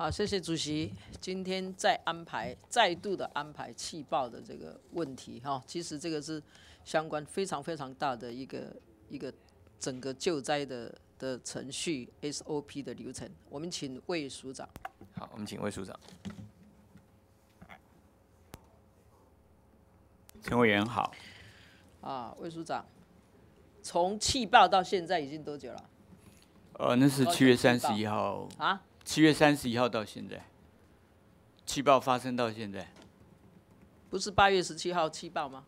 好，谢谢主席。今天再安排，再度的安排气爆的这个问题哈，其实这个是相关非常非常大的一个一个整个救灾的的程序 SOP 的流程。我们请魏署长。好，我们请魏署长。陈委员好。啊，魏署长，从气爆到现在已经多久了？呃，那是七月三十一号。啊？七月三十一号到现在，气爆发生到现在，不是八月十七号气爆吗？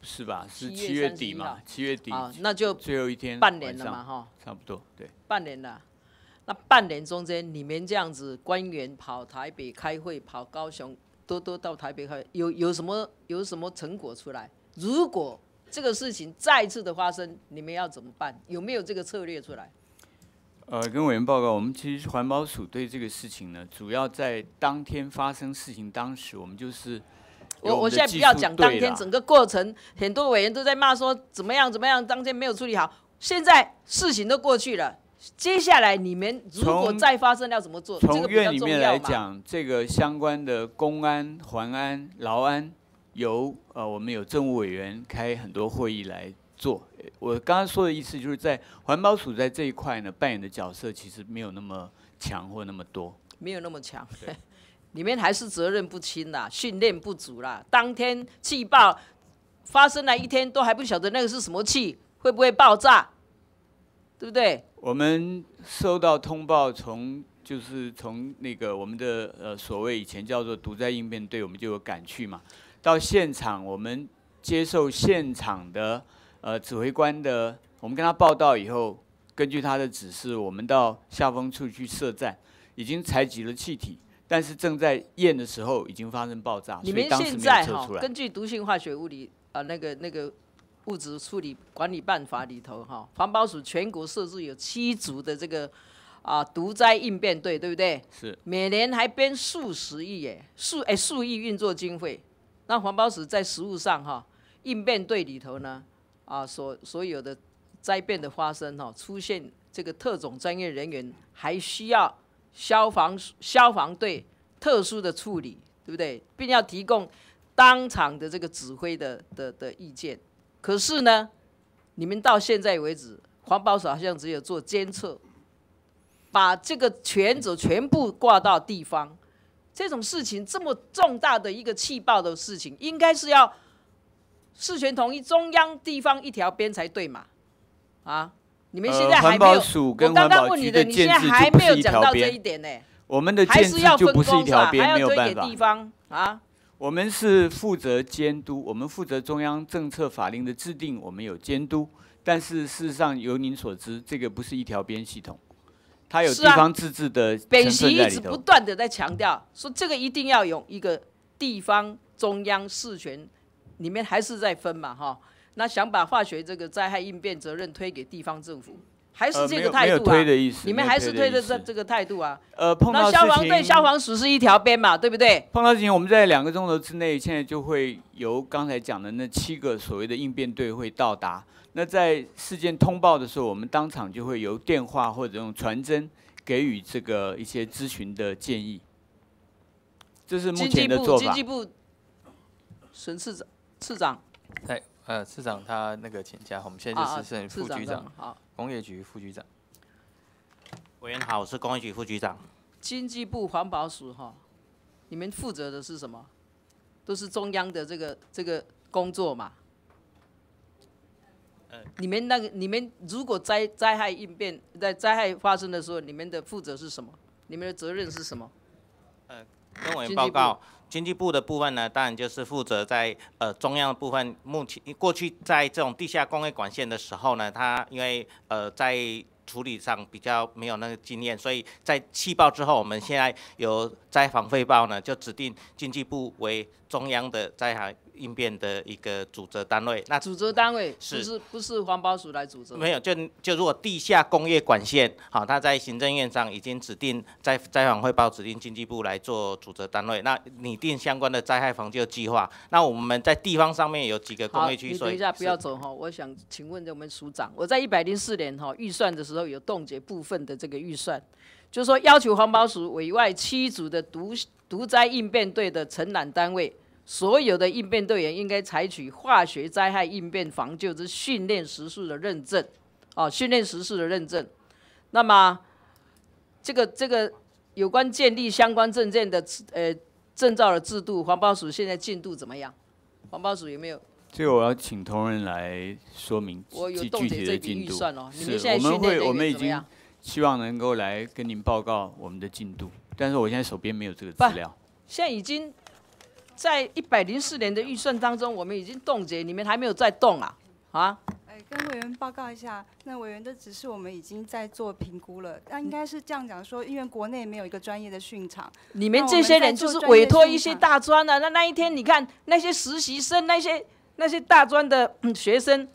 是吧？是七月底嘛？七月底啊，那就最后一天，半年了嘛，哈，差不多，对，半年了。那半年中间，你们这样子官员跑台北开会，跑高雄，都都到台北开，有有什么有什么成果出来？如果这个事情再次的发生，你们要怎么办？有没有这个策略出来？呃，跟委员报告，我们其实环保署对这个事情呢，主要在当天发生事情当时，我们就是我我现在不要讲当天整个过程，很多委员都在骂说怎么样怎么样，当天没有处理好。现在事情都过去了，接下来你们如果再发生要怎么做？从院里面来讲，这个相关的公安、环安、劳安，由呃我们有政务委员开很多会议来。做，我刚刚说的意思就是在环保署在这一块呢扮演的角色其实没有那么强或那么多，没有那么强，里面还是责任不清啦，训练不足啦。当天气爆发生了一天都还不晓得那个是什么气，会不会爆炸，对不对？我们收到通报，从就是从那个我们的呃所谓以前叫做独灾应变队，我们就有赶去嘛，到现场我们接受现场的。呃，指挥官的，我们跟他报道以后，根据他的指示，我们到下风处去设站，已经采集了气体，但是正在验的时候已经发生爆炸，你们现在哈，根据毒性化学物理啊那个那个物质处理管理办法里头哈，环保署全国设置有七组的这个啊毒灾应变队，对不对？是。每年还编数十亿耶，数哎数亿运作经费，那环保署在实务上哈应变队里头呢？啊，所所有的灾变的发生哈，出现这个特种专业人员还需要消防消防队特殊的处理，对不对？并要提供当场的这个指挥的的的意见。可是呢，你们到现在为止，环保署好像只有做监测，把这个权责全部挂到地方。这种事情这么重大的一个气爆的事情，应该是要。事权统一，中央地方一条边才对嘛？啊，你们现在还没有。我刚刚问你的，你现在还没有讲到这一点呢。我们的建制就不是一条边，没有办法。地方啊，我们是负责监督，我们负责中央政策法令的制定，我们有监督。但是事实上，由您所知，这个不是一条边系统，它有地方自治的本席一直不断的在强调，说这个一定要有一个地方中央事权。你们还是在分嘛，哈？那想把化学这个灾害应变责任推给地方政府，还是这个态度啊？你们还是推的这这个态度啊？呃，碰到那消防队、消防署是一条边嘛，对不对？碰到事情，我们在两个钟头之内，现在就会由刚才讲的那七个所谓的应变队会到达。那在事件通报的时候，我们当场就会由电话或者用传真给予这个一些咨询的建议。这是目前的做法。经济部，沈次长。次长，哎，呃，次长他那个请假，我们现在就是剩副局长，好，工业局副局长。委员好，我是工业局副局长。经济部环保署哈，你们负责的是什么？都是中央的这个这个工作嘛？呃你们那个你们如果灾灾害应变，在灾害发生的时候，你们的负责是什么？你们的责任是什么？呃，跟委员报告。经济部的部分呢，当然就是负责在呃中央的部分。目前过去在这种地下工业管线的时候呢，它因为呃在处理上比较没有那个经验，所以在气爆之后，我们现在有灾防汇报呢，就指定经济部为中央的灾害应变的一个主责单位。那主责单位是不是不是环保署来主责？没有，就就如果地下工业管线，好，它在行政院上已经指定在灾防汇报指定经济部来做主责单位，那拟定相关的灾害防救计划。那我们在地方上面有几个工业区，所以等一下不要走哈，我想请问我们署长，我在一百零四年哈预算的时候有冻结部分的这个预算，就是说要求环保署委外七组的独独灾应变队的承揽单位。所有的应变队员应该采取化学灾害应变防救之训练实数的认证，哦，训练实数的认证。那么，这个这个有关建立相关证件的呃证照的制度，环保署现在进度怎么样？环保署有没有？这个我要请同仁来说明具具体的进度。是，我们会我们已经希望能够来跟您报告我们的进度，但是我现在手边没有这个资料。现在已经。在一百零四年的预算当中，我们已经冻结，你们还没有再动啊？啊？哎，跟委员报告一下，那委员的指示我们已经在做评估了。那应该是这样讲说，因为国内没有一个专业的训场，你们这些人就是委托一些大专的。那那一天你看那些实习生，那些那些大专的学生。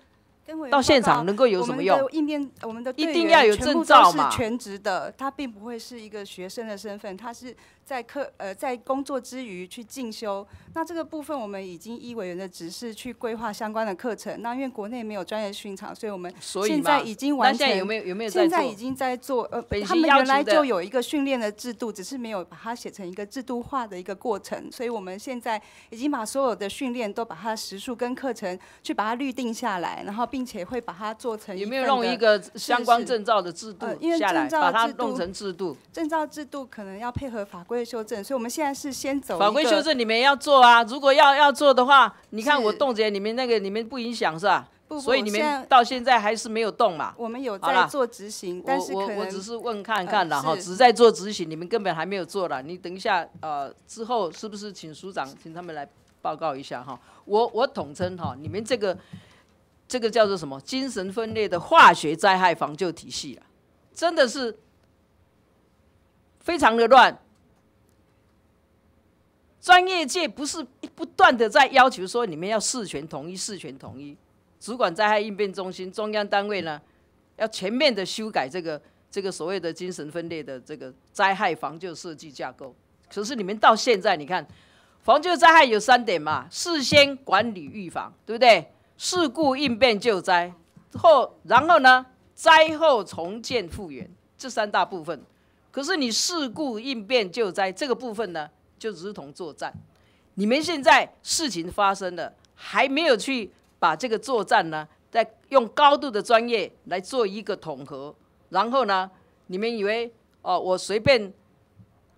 到现场能够有什么用？应变我们的一定要有证照嘛？全职的，他并不会是一个学生的身份，他是在课呃在工作之余去进修。那这个部分我们已经依委员的指示去规划相关的课程。那因为国内没有专业训场，所以我们现在已经完成。现在有没有有没有现在已经在做呃，他们原来就有一个训练的制度，只是没有把它写成一个制度化的一个过程。所以我们现在已经把所有的训练都把它时数跟课程去把它预定下来，然后。并且会把它做成有没有弄一个相关证照的制度下来，把它弄成制度？证照制度可能要配合法规的修正，所以我们现在是先走法规修正，你们要做啊。如果要要做的话，你看我冻结你们那个，你们不影响是吧？不，所以你们到现在还是没有动嘛。我们有在做执行，但是我我只是问看看了哈，只在做执行，你们根本还没有做了。你等一下呃之后是不是请署长请他们来报告一下哈？我我统称哈，你们这个。这个叫做什么？精神分裂的化学灾害防救体系啊，真的是非常的乱。专业界不是不断的在要求说，你们要事权统一，事权统一。主管灾害应变中心中央单位呢，要全面的修改这个这个所谓的精神分裂的这个灾害防救设计架构。可是你们到现在，你看防救灾害有三点嘛：事先管理预防，对不对？事故应变救灾后，然后呢？灾后重建复原这三大部分。可是你事故应变救灾这个部分呢，就如同作战。你们现在事情发生了，还没有去把这个作战呢，在用高度的专业来做一个统合。然后呢，你们以为哦，我随便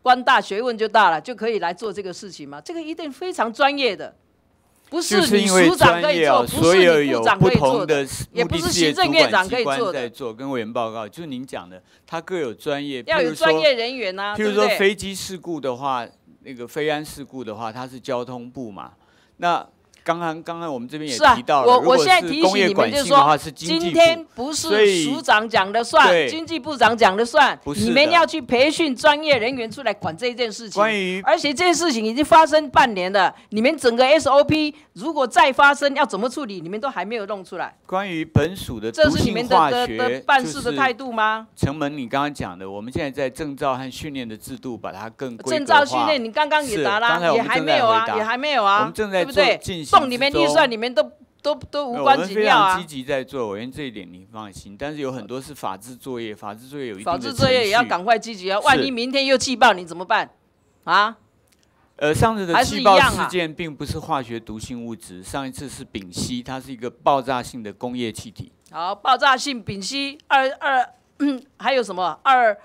官大学问就大了，就可以来做这个事情吗？这个一定非常专业的。不是你署长可以做，不是你部长可以做的，也不是行政院长可以做的。做跟委员报告，就是您讲的，他各有专业。要有专业人员呐，譬如说飞机事故的话，那个飞安事故的话，它是交通部嘛，那。刚刚刚刚我们这边也提到了，我我现在提醒你们就是说，今天不是署长讲的算，经济部长讲的算，你们要去培训专业人员出来管这件事情。关于，而且这件事情已经发生半年了，你们整个 SOP 如果再发生要怎么处理，你们都还没有弄出来。关于本署的这是你们的的办事的态度吗？陈门，你刚刚讲的，我们现在在证照和训练的制度把它更证照训练，你刚刚也答了，也还没有啊，也还没有啊，我们正在做进行。送你们预算，你们都都都无关紧要啊！我们非常积极在做，委员这一点你放心。但是有很多是法制作业，法制作业有一法制作业也要赶快积极啊！万一明天又气爆，你怎么办？啊？呃，上次的气爆事件并不是化学毒性物质，上一次是丙烯，它是一个爆炸性的工业气体。好，爆炸性丙烯二二，还有什么二？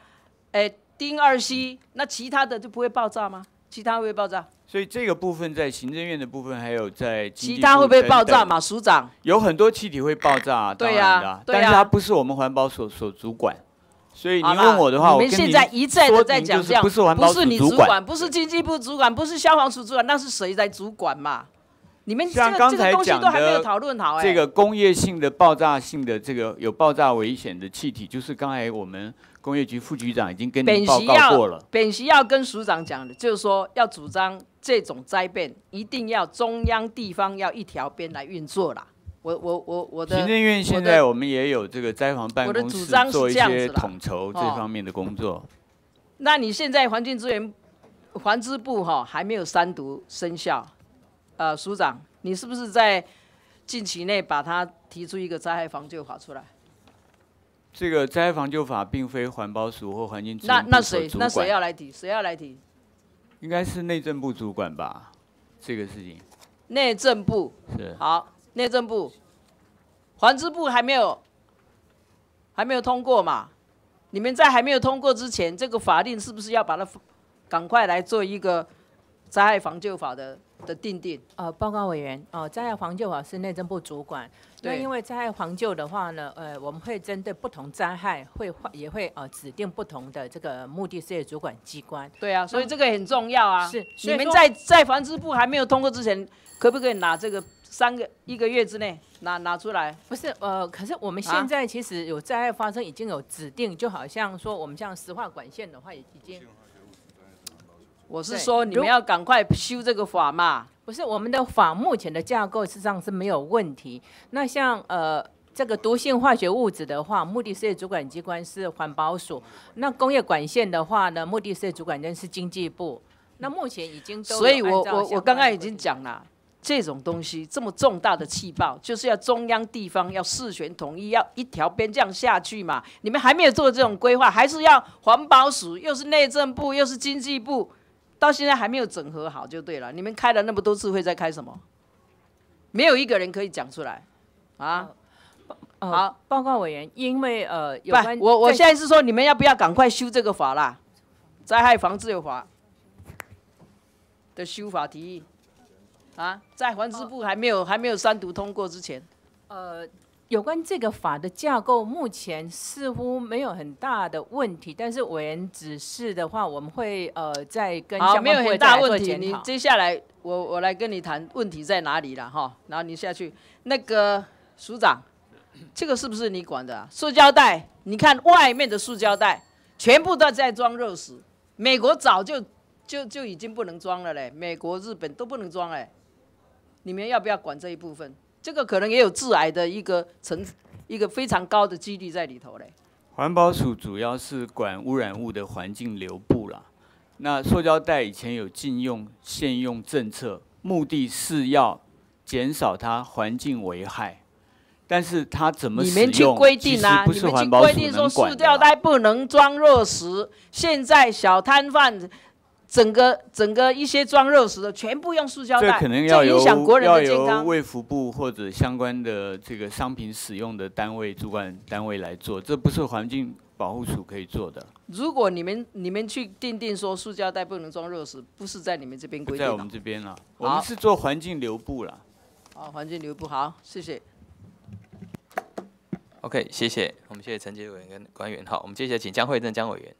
哎，丁二烯，那其他的就不会爆炸吗？其他会爆炸？所以这个部分在行政院的部分，还有在其他会不会爆炸嘛？署长有很多气体会爆炸，对呀，但是它不是我们环保所所主管。所以您问我的话，我们现在一再的在讲这样，不是环保署主管，不是经济部主管，不是消防署主管，那是谁在主管嘛？你们像刚才讲的这个工业性的爆炸性的这个有爆炸危险的气体，就是刚才我们工业局副局长已经跟你报告过了。本席要跟署长讲的，就是说要主张这种灾变一定要中央地方要一条边来运作啦。我我我我的行政院现在我们也有这个灾防办公室做一些统筹这方面的工作。那你现在环境资源环资部哈还没有三读生效，呃，署长，你是不是在近期内把它提出一个灾害防救法出来？这个灾害防救法并非环保署或环境那那谁那谁要来提？谁要来提？应该是内政部主管吧？这个事情。内政部是好，内政部环资部还没有还没有通过嘛？你们在还没有通过之前，这个法令是不是要把它赶快来做一个灾害防救法的的定定？呃，报告委员，哦，灾害防救法是内政部主管。那因为灾害防救的话呢，呃，我们会针对不同灾害，会换也会呃指定不同的这个目的事业主管机关。对啊，所以这个很重要啊。是，你们在在防治部还没有通过之前，可不可以拿这个？三个一个月之内拿拿出来，不是呃，可是我们现在其实有灾害发生，已经有指定，就好像说我们像石化管线的话，已经。我是说你们要赶快修这个法嘛。不是我们的法目前的架构实际上是没有问题。那像呃这个毒性化学物质的话，目的事业主管机关是环保署。那工业管线的话呢，目的事业主管人是经济部。那目前已经都。所以我我我刚刚已经讲了。这种东西这么重大的气爆，就是要中央地方要事权统一，要一条边这样下去嘛？你们还没有做这种规划，还是要环保署，又是内政部，又是经济部，到现在还没有整合好就对了。你们开了那么多次会，在开什么？没有一个人可以讲出来啊！好，报告委员，因为呃，有关我我现在是说，你们要不要赶快修这个法啦？灾害防治法的修法提议。啊，在环资部还没有还没有三读通过之前，呃，有关这个法的架构，目前似乎没有很大的问题。但是委员指示的话，我们会呃再跟好，没有很大问题。你接下来我我来跟你谈问题在哪里了哈。然后你下去，那个署长，这个是不是你管的？塑胶袋，你看外面的塑胶袋，全部都在装肉食。美国早就就就已经不能装了嘞，美国、日本都不能装哎。你们要不要管这一部分？这个可能也有致癌的一个成，一个非常高的几率在里头嘞。环保署主要是管污染物的环境流布啦。那塑胶袋以前有禁用、限用政策，目的是要减少它环境危害。但是它怎么你们去规定啊？你们去规定说塑胶袋不能装肉食。现在小摊贩。整个整个一些装肉食的全部用塑胶袋，这可能要由要由卫福部或者相关的这个商品使用的单位主管单位来做，这不是环境保护署可以做的。如果你们你们去定定说塑胶袋不能装肉食，不是在你们这边规定在我们这边了，我们是做环境流布了。好，环境流布好，谢谢。OK，谢谢，我们谢谢陈杰委员跟官员。好，我们接下来请江惠正江委员。